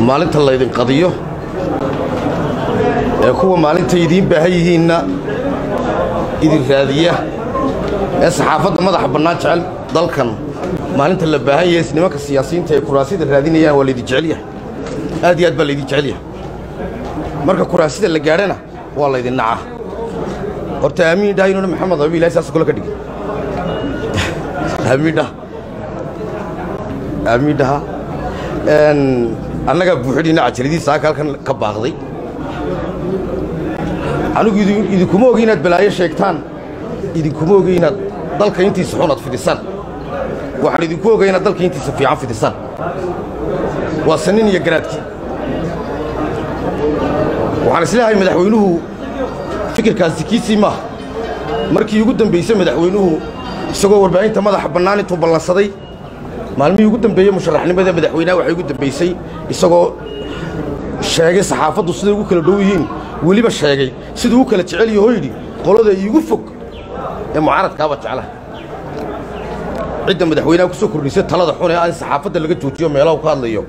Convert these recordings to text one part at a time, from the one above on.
maalinta laydin qadiyo ee kuwa maalintay idiin baahan yihiinna idin raadiya ee saxaafadda madaxa bannaan jecel dalkan. Maalinta la baahan yahay nimanka siyaasiyiinta ee kuraasida raadinayaan waa laydin jecelyahay aad iyo aad baa laydin jecelyahay marka kuraasida la gaadhana waa laydin nacaa. Horta aamiin dhaha inuuna maxamed abi ilahay saas kule ka dhigin aamiin dhaha aamiin dhaha annagaa buuxidhiina cajaladiisa aka halkan ka baaqday. Anigu idinkuma ogi inaad balaayo sheegtaan. Idinkuma ogi inaad dalka intiisa xun aad fidisaan. Waxaan idinku ogay inaad dalka intiisa fiican fidisaan. Waa sanin iyo garaadkii. Waxaan isleehay madaxweynuhu fikirkaasi kiisii maaha markii ugu dambaysay madaxweynuhu isagoo warbaahinta madaxa bannaan intuu ballansaday maalmihii ugu dambeeyey musharaxnimada madaxweynaha waxay ugu dambaysay isagoo sheegay saxaafaddu siday ugu kala dhow yihiin. Weliba sheegay siduu u kala jecel yahoo yidhi qolada iigu fog ee mucaaradkaaba jeclaha cidda madaxweynaha ku soo kordhisay talada xun ee in saxaafadda laga joojiyo meelaha u ka hadlayo.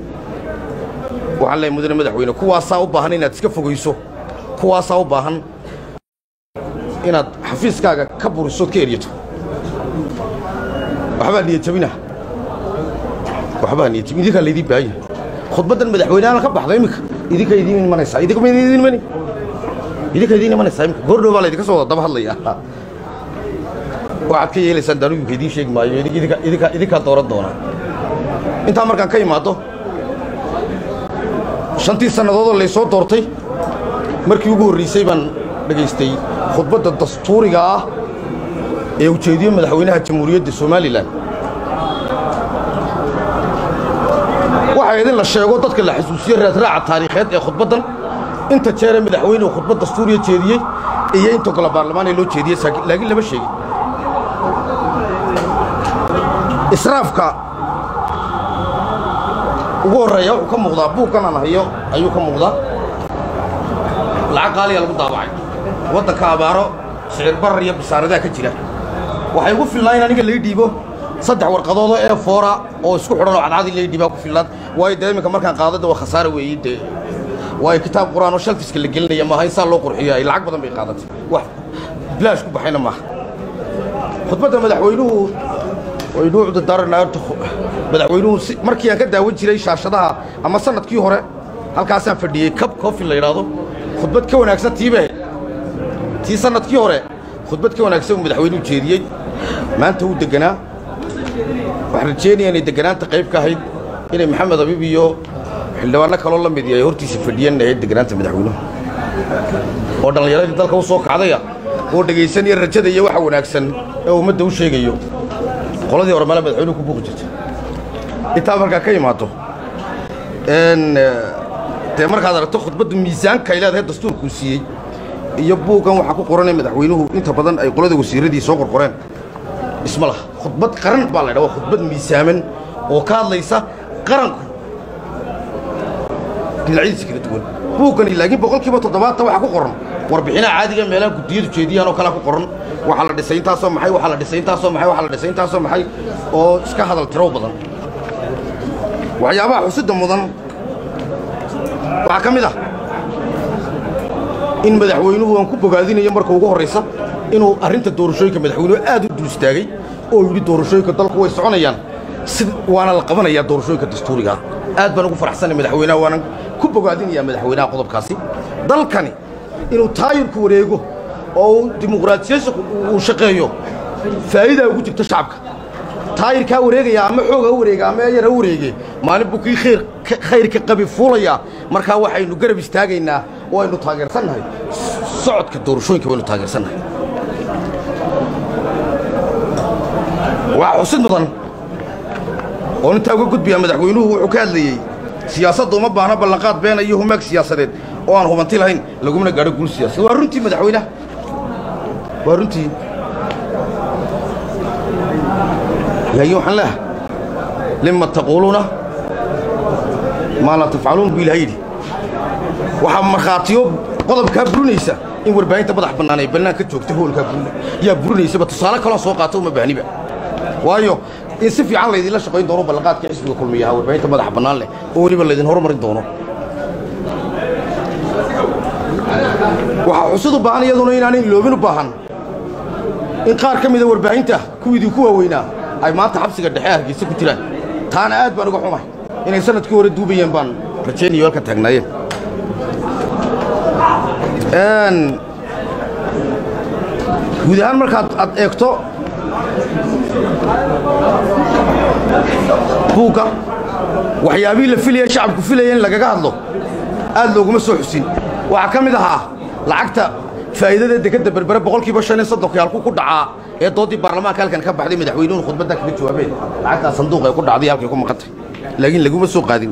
Waxaan leehay mudane madaxweyne kuwaasaa u baahan inaad iska fogayso. Kuwaasaa u baahan inaad xafiiskaaga ka burisood ka eryato waxbaa niyadjabina waxbaa niyadjabin idinkaa laydiin baahanya khudbaddan madaxweyneana ka baxda iminka idinka idiin imanaysaa idinka ma idiin imani? Idinka idiin imanaysaa iminka goordhow baa laydinka soo wada daba hadlaya waxaad ka yeelaysaan daanu idinka idiin sheegi maayo. Idinka idinkaa dooran doonaa. Intaa markaan ka imaaddo shantii sannadoodoo laysoo doortay markii ugu horraysay baan dhegaystay khudbadda dastuuriga ah ee ujeediyo madaxweynaha jamhuuriyadda somalilan waxaa idin la sheego dadka la xasuusiyo raadraaca taariikheed ee khudbaddan inta jeeree madaxweynuhu khudbad dastuuriya jeediyey iyo inta golo baarlamaanee loo jeediyey laakiin lama sheegin. Israafka ugu horreeya wuxuu ka muuqdaa buugkan aan hayo ayuu ka muuqdaa. Lacag qaaliga lagu daabacay. Waddanka abaaro sicir barar iyo bisaaradaha ka jira. Waxay ugu filnaa in aniga lai dhiibo saddex warqadoodoo ee foora oo isku xidhan oo cadcadii lai dhiibaa ku filnaad waayo dee iminka markaan qaadada waa khasaara weeye dee waayo kitaab qur'aan oo shalfiska la gelinaya maaha? In saa loo qurxiyo lacag badan bay qaadatay wax bilaash ku baxayna maaha. Khudbadda madaxweynuhu waynu cudurdaaranayo madaxweynuhu markii aan ka daawan jiray shaashadaha ama sannadkii hore halkaasaan fadhiyey kab cofi la yidhaahdo khudbad ka wanaagsan tiibe tii sannadkii hore khudbad ka wanaagsan uu madaxweynuhu jeediyey. Maanta wuu deganaa. Waxaan rajeynaya inay deganaanta qayb ka ahayd inay maxamed abiib iyo xildhibaanno kaloo la midi ay hortiisa fadhiyan ahayd deganaanta madaxweynuhu. Oo dhallinyaradii dalka u soo kacdaya oo dhegaysanaya rajada iyo waxa wanaagsan ee ummadda u sheegayo. Qoladii hore male madaxweynuhu ku buuqi jirtay. Intaa markaa ka imaado dee markaad aragto khudbaddu miisaanka ay leedahay dastuurkuu siiyey iyo buuggan waxaa ku qoranee madaxweynuhu inta badan ay qolada wasiirradii soo qorqoreen. Isma laha khudbad qaran baa la ydhaha waa khudbad miisaaman oo ka hadlaysa qaranku dhinacyadiisa kala duwan. Buuggani laakiin boqolkiiba toddobaatan waxaa ku qoran. Warbixinaha caadiga meelaha guddiyadu jeediyaan oo kalea ku qoran. Waxaa la dhisay intaasoo maxay waxaa la dhisay intaasoo maxay waxaa la dhisay intaasoo maxay oo iska hadal tirow badan. Waxyaabaha xusidda mudan waxaa ka mid ah in madaxweynuhu aan ku bogaadinayo marka ugu horraysa inuu arrinta doorashooyinka madaxweynuhu aad u duustaagay oo yidhi doorashooyinka dalku way soconayaan waana la qabanayaa doorashooyinka dastuurigaa aad baan ugu faraxsanay madaxweynaha waanan ku bogaadinayaa madaxweynaha qodobkaasi. Dalkani inuu taayirku wareego oo uu dimuqraadiyeysa uu shaqeeyo faa'iidaa ugu jirto shacabka. Taayirkaa wareegaya ama xoog ha wareega ama yar ha wareege maalin buu kii khayr khayrka qabi fuulayaa markaa waxaynu garab istaagaynaa oo aynu taageersannahay. Socodka doorashooyinka waynu taageersannahay. Waxaa xusid mudan oo intaa uga gudbayaa madaxweynuhu wuxuu ka hadlayey siyaasadda uma baahna ballanqaad beena iyo humaag siyaasadeed oo aan hubanti lahayn lagumana gaadho guul siyaasadeed. Waa runtii madaxweynaha. Waa runtii. Laakiin waxaan leehay lima taquuluuna maa laa tafcaluun buu ilaha yidhi. Waxaa markhaatiyo qodobkaa burinaysa in warbaahinta madax bannaan ay bannaan ka joogta hoolkaa yaa burinaysaba tusaale kaloo soo qaata uma baahniba. Waayo in si fiican laydinla shaqayn doono ballanqaadka xisbiga kulmiyaha warbaahinta madaxa bannaan leh. Oo weliba laydin horumarin doono. Waxaa xusud u baahan iyaduna inaanay loobin u baahan. In qaar ka mida warbaahinta kuwiidii ku waaweynaa ay maanta xabsiga dhexe hargeysa ku jiraan. Taana aad baan uga xumahay inay sannadkii hore duubayeen baan rajaynayo halka taagnaayeen. Guud ahaan markaad aad eegto buugga waxyaabihii la filaya shacabku filaya in lagaga hadlo aad looguma soo xusin. Waxaa ka mid ahaa lacagta faa'iidada dekadda berbere boqolkiiba shan iyo soddonki halku ku dhacaa ee dooddii baarlamaanka halkan ka baxday madaxweynuhun khudbadda kaga jawaabeen. Lacagtaa sanduuq ay ku dhacday halkay ku maqantay. Laakiin laguma soo qaadin.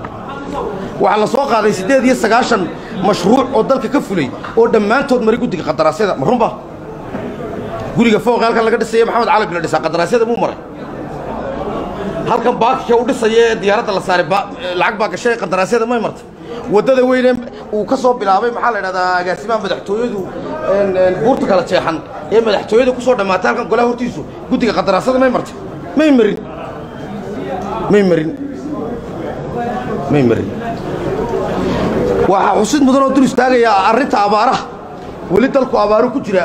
Waxaa la soo qaaday siddeed iyo sagaashan mashruuc oo dalka ka fulay oo dhammaantood maray guddiga qadaraasyada ma runba guriga fooqa halkan laga dhisaya maxamed cali bila dhisaa qadaraasyada muu maray? Halkan baakika u dhisaya ee diyaaradda la saaray lacag baa gashay qadaraasyada may martay. Waddada weyne uu ka soo bilaabay maxaa la idhahdaa agaasimaha madaxtooyadu buurta kala jeexan ee madaxtooyada ku soo dhammaatay halkan golaha hortiisu. Guddiga qadaraasyada may martay. May marin. May marin. May marin. Waxaa xusid mudan oo dul istaagayaa arrinta abaaraha. Weli dalku abaaru ku jira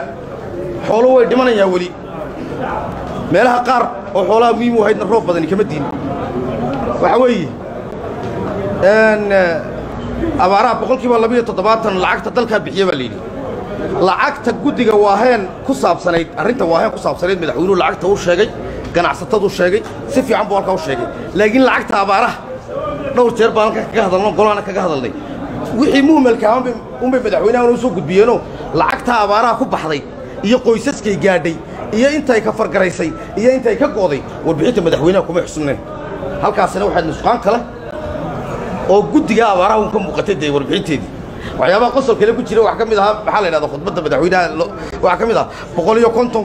xoolo way dhimanayaa weli. Meelaha qaar oo xoolaha muhiim u ahaydna roob badani kama diin. Waxaa weeye abaaraha boqolkiiba labiiyo toddobaatan lacagta dalkaa bixiya baa layidhi lacagta guddiga waaheen ku saabsanayd arrinta waaheen ku saabsanayd madaxweynuhu lacagta u sheegay ganacsatadu sheegay si fiican buu halkaa u sheegay. Laakiin lacagta abaaraha dhowr jeer baan halkan kaga hadalno golaana kaga hadalnay. Wixii muhmalkaa unbay madaxweynahan u soo gudbiyeenoo lacagtaa abaaraha ku baxday iyo qoysaskay gaadhay iyo intay ka fargaraysay iyo intay ka go'day warbixinta madaxweynaha kuma xusnayn halkaasina waxaad nusqaan kale oo guddiga abaaraha un ka muuqatay dee warbixinteedii. Waxyaabaha qosol kale ku jira waxaa ka mid ahaa maxaa la yidhahda khudbadda madaxweynaha waxaa ka mid ah boqol iyo konton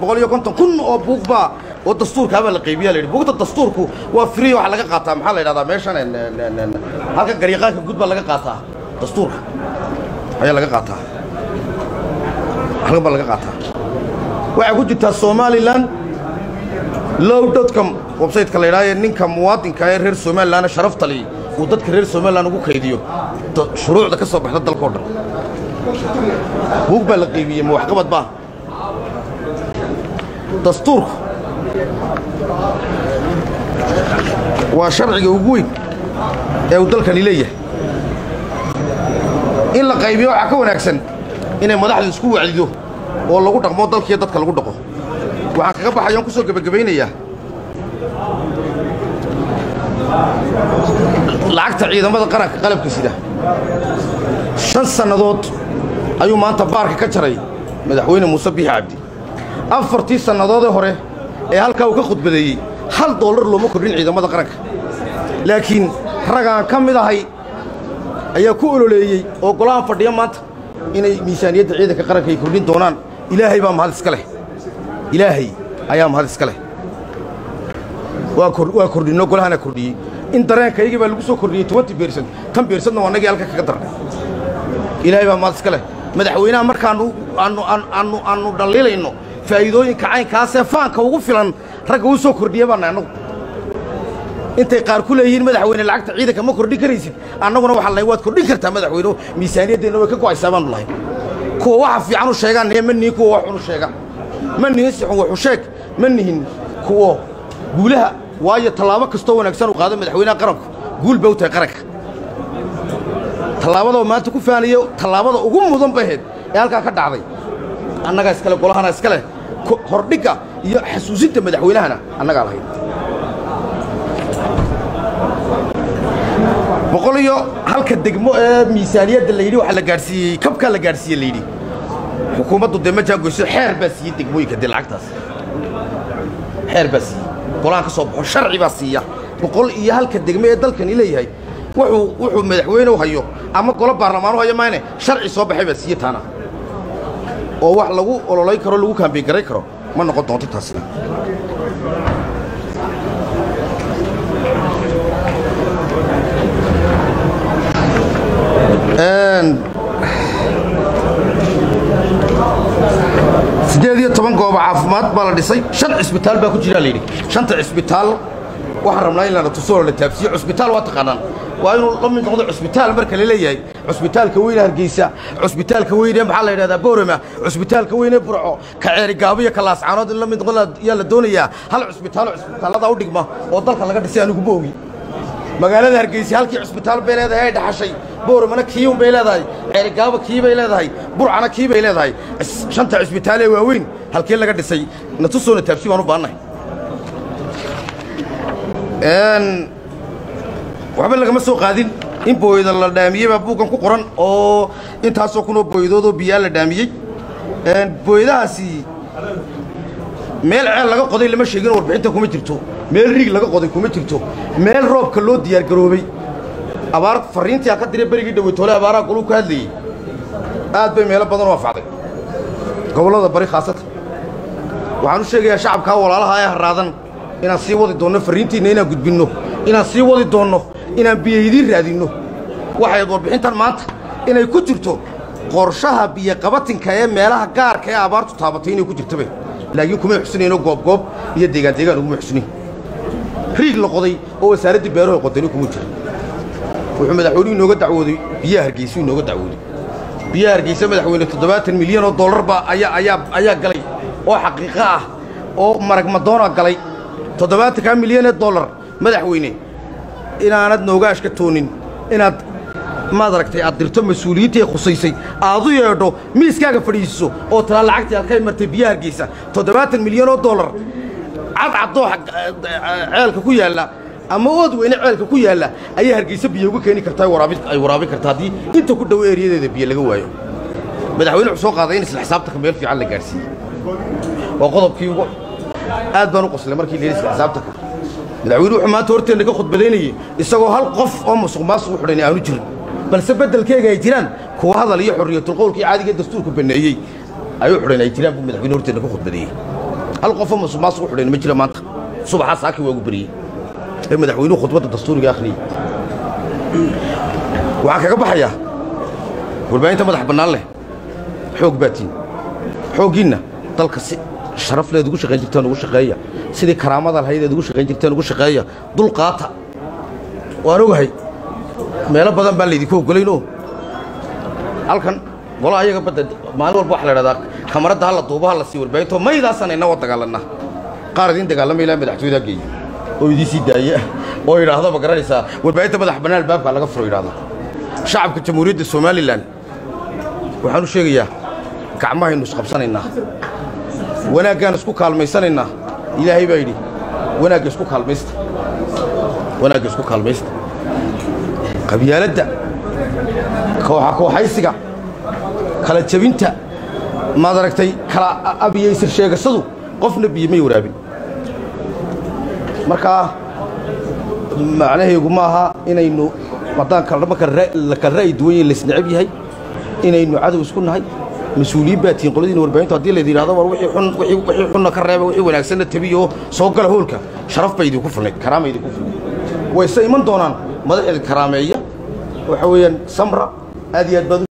boqol iyo konton kun oo buug baa oo dastuurkaabaa la qaybiyaa la yidhi buugta dastuurku waa free waxa laga qaataa maxaa la yidhahdaa meeshan halka garyaqaanka guud baa laga qaataa dastuurka ayaa laga qaataa halkan baa laga qaataa waxay ku jirtaa somalilan low dotcom websayteka la yidhahdo ninka muwaadinka ee reer somalilan sharafta li uu dadka reer somalilan ugu kaydiyo. Shuruucda ka soo baxda dalkao dhan. Buug baa la qaybiyey ma waxqabad baa dastuurku waa sharciga ugu weyn ee uu dalkani leeyahay. In la qaybiyo waxaa ka wanaagsan inay madaxdu isku wacdido oo lagu dhaqmo dalkiiyo dadka lagu dhaqo. Waxaan kaga baxayaan ku soo gebagabaynayaa lacagta ciidamada qaranka qalabka sida. Shan sannadood ayuu maanta baarka ka jaray madaxweyne muuse biixi cabdi. Afartii sannadoodee hore ee halkaa uu ka khudbadeeyey hal dollar looma kordhin ciidamada qaranka. Laakiin ragaan ka mid ahay ayaa ku ololeeyey oo golahan fadhiya maanta inay miisaaniyadda ciidanka qaranka ay kordhin doonaan ilaahay baa mahad iska leh. Ilaahay ayaa mahad iska leh. Waa kordhinno golahana kordhiyey in dareenkaygii baa lagu soo kordhiyey tobanti beersan tan beersadna waa nagii halka kaga darnay. Ilaahay baa mahad iska leh. Madaxweynaha markaannu aannu dhalliilayno faa'iidooyinka caynkaasee faanka ugu filan ragga u soo kordhiya baana annagu intay qaar ku leeyihiin madaxweyne lacagta ciidanka ma kordhin karaysid. Annaguna waxaan lahay waad kordhin kartaa madaxweyne. Miisaaniyaddeenna way ka go'aysaa baanu lahay kuwa waxa fiican u sheegaan ma nihin kuwa wax xun u sheega ma nihin si xun waxu sheeg ma nihin kuwo guulaha waayo tallaabo kastoo wanaagsan uu qaado madaxweynaha qaranku. Guul bay u tahay qaranka. Tallaabadoo maanta ku faanayo tallaabada ugu mudan bay ahayd ee halkaa ka dhacday. Annagaa iskale golahana iska leh hordhigga iyo xasuusinta madaxweynahana annagaa lahayd boqol iyo halka degmo ee miisaaniyadda la yidhi waxaa la gaadhsiiyey kabkaa la gaadhsiiye la yidhi. Xukuumaddu dee ma jaagoyso xeer baa siiyey degmooyinka dee lacagtaas. Xeer baa siiyey. Golahan ka soo baxo sharci baa siiya. Boqol iyo halka degmo ee dalkani leeyahay wuxuu wuxuu madaxweyne u hayo ama golo baarlamaan u hayo maayne sharci soo baxay baa siiye taana. Oo wax lagu ololayn karo lagu kaambeyn garay karo ma noqon doonto taasina siddeed iyo toban goobo caafimaad baa la dhisay shan cisbitaal baa ku jiraa layidhi shanta cisbitaal waxaan rabnaa in lana tusoo la taabsiyo cusbitaal waa taqaanaan. Waa inuu la mid noqdo cusbitaal marka la leeyahay. Cusbitaalka weyne hargeysa cusbitaalka weyne maxaa la yidhahdaa boorama cusbitaalka weyne burco ka ceeri gaabo iyo ka laascaanood in la mid noqon yaa la doonayaa. Hal cusbitaalo cusbitaallada u dhigma oo dalka laga dhisay anigu ma ogi magaalada hargeysa halkii cusbitaal bay leedahay ay dhaxashay booramana kiiun bay leedahay. Ceerigaabo kii bay leedahay. Burcana kii bay leedahay. Shanta cusbitaal ee waaweyn halkii laga dhisay. Na tusoona taabsi baan u baannahay waxba lagama soo qaadin. In booyada la dhaamiyey baa buuggan ku qoran oo intaasoo kunoo booyadoodoo biyaa la dhaamiyey. Booyadahaasi meel ceel laga qoday lama sheegin warbixinta kuma jirto. Meel riig laga qoday kuma jirto. Meel roobka loo diyaargaroobay abaar farriintii ka diray berigii dhaweytoole abaaraha goluu ka hadlayey aad bay meelo badan u afacday gobollada bari khaasatan. Waxaan u sheegayaa shacabkaa walaalaha ee harraadan inaan sii wadi doonno farriintiinna inaan gudbinno inaan sii wadi doonno inaan biyaydiin raadinno. Waxayd warbixintan maanta inay ku jirto qorshaha biyoqabatinka ee meelaha gaarka ee abaartu taabatay inay ku jirtabe laakiin kumay xusinayno goobgoob iyo deegaan deegaan uguma xusinayn riig la qoday oo wasaaraddii beeraha qodani kuma jira wuxuu madaxweynuhu inooga dacwooday biyaha hargeysu inooga dacwooday. Biyaha hargeysa madaxweyne toddobaatan milyan oo dollarba ayaa galay oo xaqiiqo ah oo marag madoona galay. Toddobaatankaa milyan ee dollar madaxweyne inaanad noogaashka toonin inaad maad aragtay aad dirto mas'uuliyiintii khusaysay aad u yeedho miiskaaga fadhiisiso oo talaa lacagtii aad ka martay biyaha hargeysa toddobaatan milyan oo dollar. Cadcaddoo ceelka ku yaalla ama ood weyne ceelka ku yaalla ayaa hargeysa biyo uga keeni kartaa ay waraabin kartaa haddii inta ku dhow eeriyadeeda biyo laga waayo. Madaxweyne wuxuu soo qaaday in isla xisaabtanka meel fiican la gaadhsiiyey waa qodobkii ugu aad baan u qoslay markii la isla xisaabtanka madaxweyne wuxuu maanta horteenna ka khudbadaynayey isagoo hal qof oo musuq maasuq u xidhan aanu jirin balse beddelkeega ay jiraan. Kuwa hadal iyo xorriyatulqowlkii caadiga ee dastuurku banneeyey ayuu xidhan ay jiraan buu madaxweyne horteenna ka khudbadeeyey hal qofoo musuq maasuq u xidhan ma jira maanta. Subaxaa saaki waa ugu beriyey ee madaxweynuhu khudbadda dastuuriga akhriyey waxaan kaga baxayaa warbaahinta madax bannaan leh. Xoog baatiin xooggiinna dalka si sharaf leed ugu shaqayn jirtaan ugu shaqeeya. Sidii karaamada lahayd eed ugu shaqayn jirtaan ugu shaqeeya. Dulqaata. Waan ogahay meelo badan baan laydinku oggolaynoo halkan gola ayaga badda maalin walba waxa la idhahdaa kamaradda hala duuba hala sii warbaahinto maydaasaan innawa dagaalannaa qaar idiin dagaalamay ilaa madaxtooyada geeya oo idiin sii daaya oo yidhaahdo ma garanaysaa. Warbaahinta madax bannaan albaabkaa laga furo yidhahda shacabka jamhuuriyadda somalilan waxaan u sheegayaa gacmahaynu isqabsanaynaa. Wanaaggaan isku kaalmaysanaynaa. Ilaahay baa yidhi wanaagga isku kaalmaysta. Wanaagga isku kaalmaysta qabyaaladda kooxa kooxaysiga kala jebinta maad aragtay kala abiyaysir sheegasadu qofna biyo may waraabin. Markaa macnaheegu ma aha inaynu haddaan kala ra'yi duwan yahin laisnecab yahay inaynu cadow isku nahay mas'uuliyiin baa tihiin qoladiina warbaahintu haddii laydin yidhahdo war wixii xun wixii wixii xunna ka reeba wixii wanaagsanna tabiyo soo gala hoolka sharaf bay idinku filnayd karaama idinku filnayd wayse iman doonaan madaxeeda karaameeya waxa weeyaan samra aad iyo aad baad